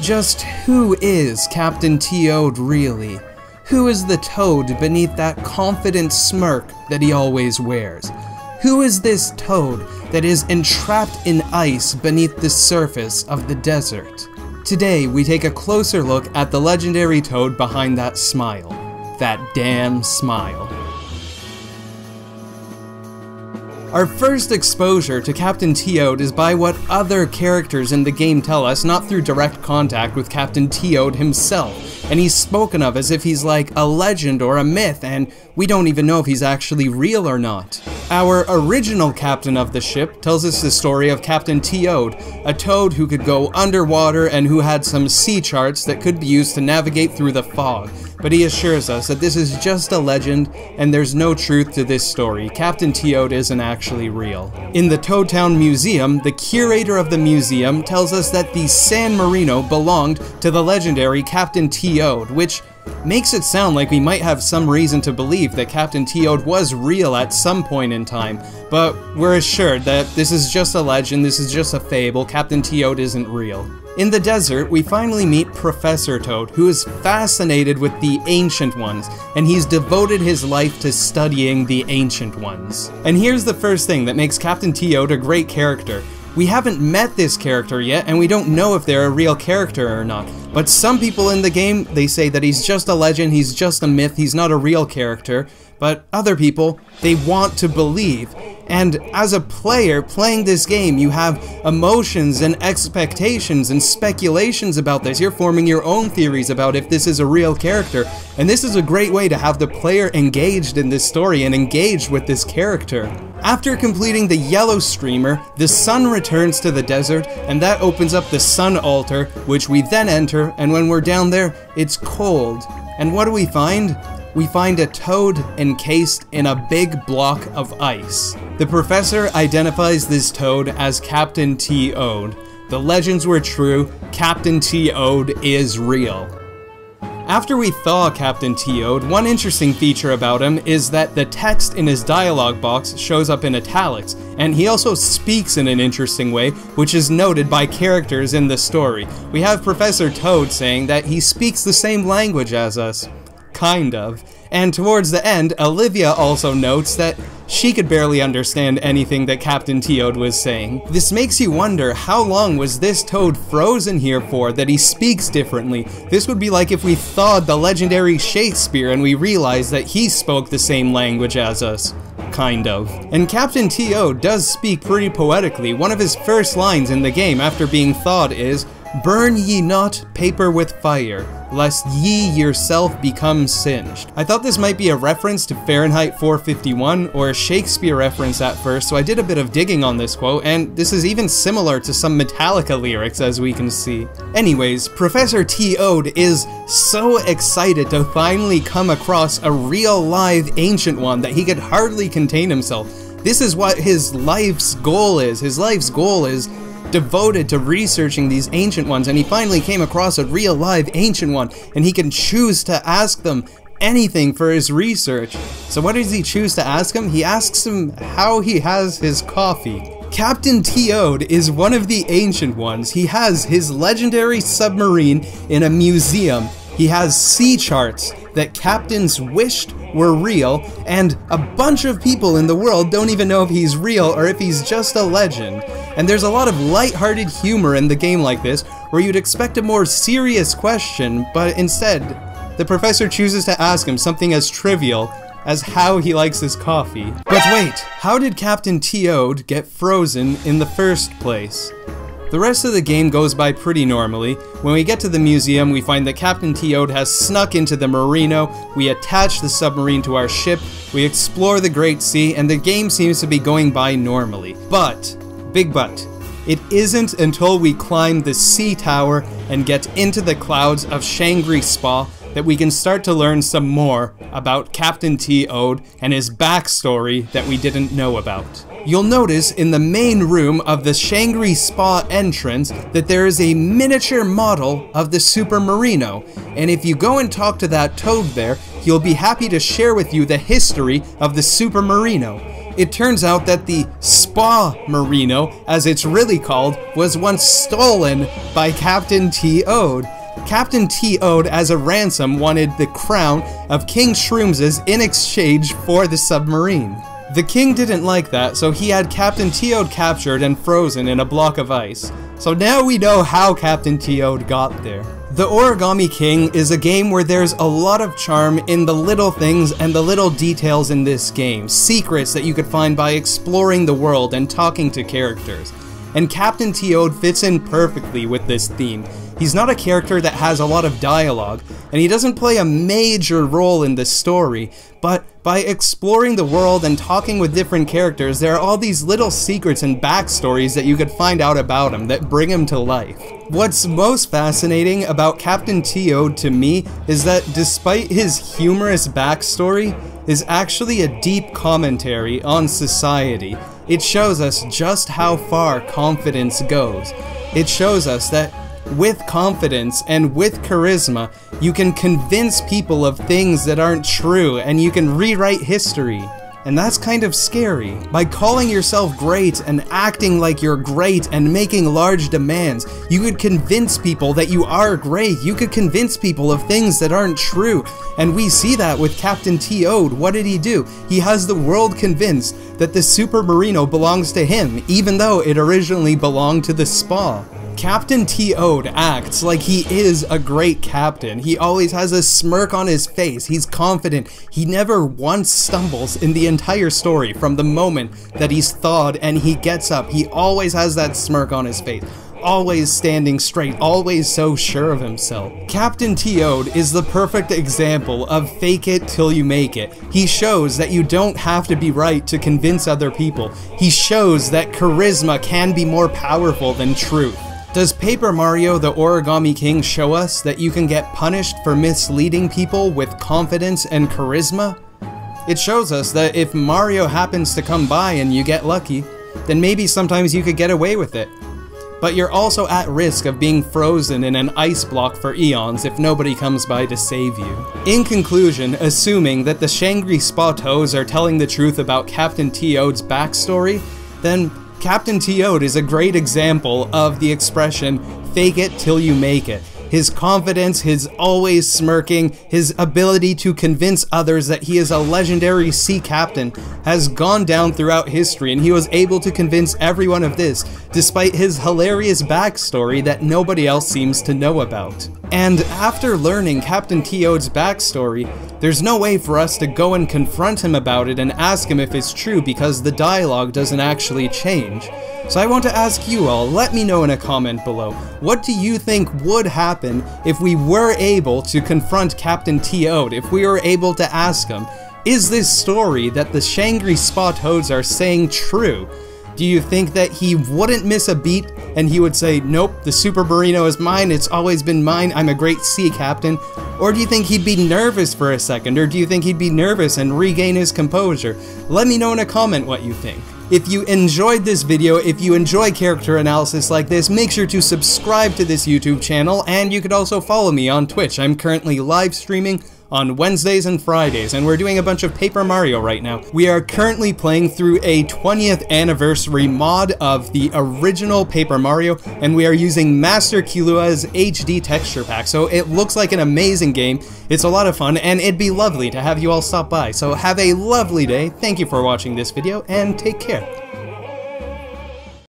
Just who is Captain Toad really? Who is the toad beneath that confident smirk that he always wears? Who is this toad that is entrapped in ice beneath the surface of the desert? Today, we take a closer look at the legendary toad behind that smile. That damn smile. Our first exposure to Captain Toad is by what other characters in the game tell us, not through direct contact with Captain Toad himself. And he's spoken of as if he's like a legend or a myth, and we don't even know if he's actually real or not. Our original captain of the ship tells us the story of Captain Toad, a toad who could go underwater and who had some sea charts that could be used to navigate through the fog. But he assures us that this is just a legend and there's no truth to this story. Captain Toad isn't actually real. In the Toad Town Museum, the curator of the museum tells us that the San Marino belonged to the legendary Captain Toad, which makes it sound like we might have some reason to believe that Captain Toad was real at some point in time, but we're assured that this is just a legend, this is just a fable, Captain Toad isn't real. In the desert, we finally meet Professor Toad, who is fascinated with the Ancient Ones, and he's devoted his life to studying the Ancient Ones. And here's the first thing that makes Captain Toad a great character. We haven't met this character yet, and we don't know if they're a real character or not. But some people in the game, they say that he's just a legend, he's just a myth, he's not a real character. But other people, they want to believe. And as a player playing this game, you have emotions and expectations and speculations about this. You're forming your own theories about if this is a real character. And this is a great way to have the player engaged in this story and engaged with this character. After completing the yellow streamer, the sun returns to the desert, and that opens up the sun altar, which we then enter, and when we're down there, it's cold. And what do we find? We find a toad encased in a big block of ice. The professor identifies this toad as Captain Toad. The legends were true, Captain Toad is real. After we thaw Captain Toad, one interesting feature about him is that the text in his dialogue box shows up in italics, and he also speaks in an interesting way, which is noted by characters in the story. We have Professor Toad saying that he speaks the same language as us kind of. And towards the end, Olivia also notes that she could barely understand anything that Captain Toad was saying. This makes you wonder how long was this toad frozen here for that he speaks differently? This would be like if we thawed the legendary Shakespeare and we realized that he spoke the same language as us. Kind of. And Captain Toad does speak pretty poetically. One of his first lines in the game after being thawed is, Burn ye not paper with fire, lest ye yourself become singed. I thought this might be a reference to Fahrenheit 451 or a Shakespeare reference at first, so I did a bit of digging on this quote, and this is even similar to some Metallica lyrics as we can see. Anyways, Professor Toad is so excited to finally come across a real live ancient one that he could hardly contain himself. This is what his life's goal is. His life's goal is devoted to researching these ancient ones, and he finally came across a real live ancient one, and he can choose to ask them anything for his research. So what does he choose to ask him? He asks him how he has his coffee. Captain Toad is one of the ancient ones. He has his legendary submarine in a museum. He has sea charts that captains wished were real, and a bunch of people in the world don't even know if he's real or if he's just a legend. And there's a lot of light-hearted humor in the game like this, where you'd expect a more serious question, but instead, the professor chooses to ask him something as trivial as how he likes his coffee. But wait, how did Captain Toad get frozen in the first place? The rest of the game goes by pretty normally. When we get to the museum, we find that Captain Toad has snuck into the Marino, we attach the submarine to our ship, we explore the Great Sea, and the game seems to be going by normally. But, big but, it isn't until we climb the sea tower and get into the clouds of Shangri Spa that we can start to learn some more about Captain Toad and his backstory that we didn't know about. You'll notice in the main room of the Shangri Spa entrance that there is a miniature model of the Super Marino, and if you go and talk to that toad there, he'll be happy to share with you the history of the Super Marino. It turns out that the Spa Marino, as it's really called, was once stolen by Captain T. Ode. Captain T. Ode, as a ransom, wanted the crown of King Shroomses in exchange for the submarine. The king didn't like that, so he had Captain T. Ode captured and frozen in a block of ice. So now we know how Captain T. Ode got there. The Origami King is a game where there's a lot of charm in the little things and the little details in this game, secrets that you could find by exploring the world and talking to characters. And Captain T. Ode fits in perfectly with this theme. He's not a character that has a lot of dialogue, and he doesn't play a major role in the story, but by exploring the world and talking with different characters, there are all these little secrets and backstories that you could find out about him that bring him to life. What's most fascinating about Captain T. To me is that despite his humorous backstory, is actually a deep commentary on society. It shows us just how far confidence goes. It shows us that with confidence and with charisma, you can convince people of things that aren't true and you can rewrite history. And that's kind of scary. By calling yourself great and acting like you're great and making large demands, you could convince people that you are great. You could convince people of things that aren't true. And we see that with Captain T. Ode. What did he do? He has the world convinced that the Super Marino belongs to him, even though it originally belonged to the Spa. Captain T. Ode acts like he is a great captain. He always has a smirk on his face. He's confident. He never once stumbles in the entire story from the moment that he's thawed and he gets up. He always has that smirk on his face always standing straight, always so sure of himself. Captain T. Ode is the perfect example of fake it till you make it. He shows that you don't have to be right to convince other people. He shows that charisma can be more powerful than truth. Does Paper Mario the Origami King show us that you can get punished for misleading people with confidence and charisma? It shows us that if Mario happens to come by and you get lucky, then maybe sometimes you could get away with it. But you're also at risk of being frozen in an ice block for eons if nobody comes by to save you. In conclusion, assuming that the Shangri Spa Toads are telling the truth about Captain T. Ode's backstory, then Captain T. Ode is a great example of the expression, fake it till you make it. His confidence, his always smirking, his ability to convince others that he is a legendary sea captain has gone down throughout history, and he was able to convince everyone of this, despite his hilarious backstory that nobody else seems to know about. And after learning Captain T. Ode's backstory, there's no way for us to go and confront him about it and ask him if it's true because the dialogue doesn't actually change. So I want to ask you all, let me know in a comment below, what do you think would happen if we were able to confront Captain T. Ode, if we were able to ask him, is this story that the Shangri Spa Toads are saying true? Do you think that he wouldn't miss a beat and he would say, nope, the Super Marino is mine, it's always been mine, I'm a great sea captain? Or do you think he'd be nervous for a second? Or do you think he'd be nervous and regain his composure? Let me know in a comment what you think. If you enjoyed this video, if you enjoy character analysis like this, make sure to subscribe to this YouTube channel, and you could also follow me on Twitch. I'm currently live streaming on Wednesdays and Fridays, and we're doing a bunch of Paper Mario right now. We are currently playing through a 20th anniversary mod of the original Paper Mario, and we are using Master Kilua's HD texture pack, so it looks like an amazing game. It's a lot of fun, and it'd be lovely to have you all stop by. So have a lovely day, thank you for watching this video, and take care.